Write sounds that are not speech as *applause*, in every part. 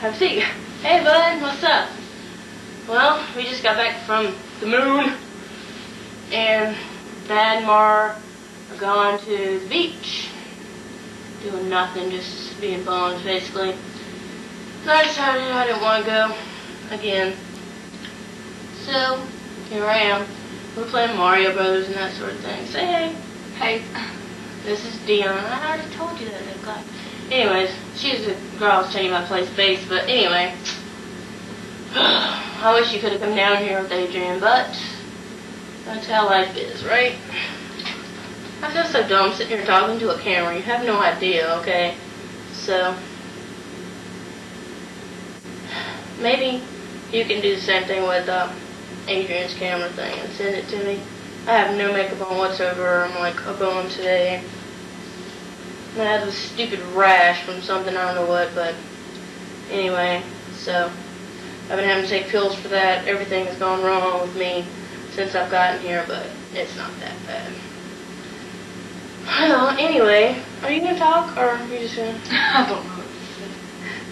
have a seat. Hey, bud, what's up? Well, we just got back from the moon, and Dad and Mar are going to the beach. Doing nothing, just being bums, basically. So I decided I didn't want to go again. So, here I am. We're playing Mario Brothers and that sort of thing. Say hey. Hey. This is Deon. I already told you that. I'm glad. Anyways, she's the girl I was telling you about plays bass, but anyway. *sighs* I wish you could have come down here with Adrian, but that's how life is, right? I feel so dumb sitting here talking to a camera. You have no idea, okay? So, maybe you can do the same thing with uh, Adrian's camera thing and send it to me. I have no makeup on whatsoever. I'm like a bum today. I have this stupid rash from something, I don't know what, but anyway, so I've been having to take pills for that. Everything has gone wrong with me since I've gotten here, but it's not that bad. Well, anyway, are you gonna talk or are you just gonna? *laughs* I don't know what to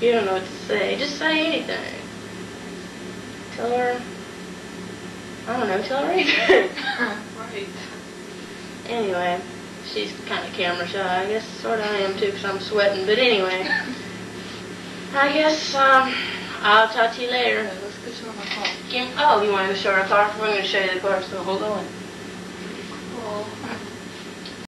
say. You don't know what to say. Just say anything. Tell her. I don't know. Tell her anything. *laughs* right. anyway, she's kind of camera shy. I guess sort of I am too because I'm sweating. But anyway, *laughs* I guess um, I'll talk to you later. Okay, let's go show my car. Oh, you want to show her a car? I'm going to show you the car, so hold on. Cool.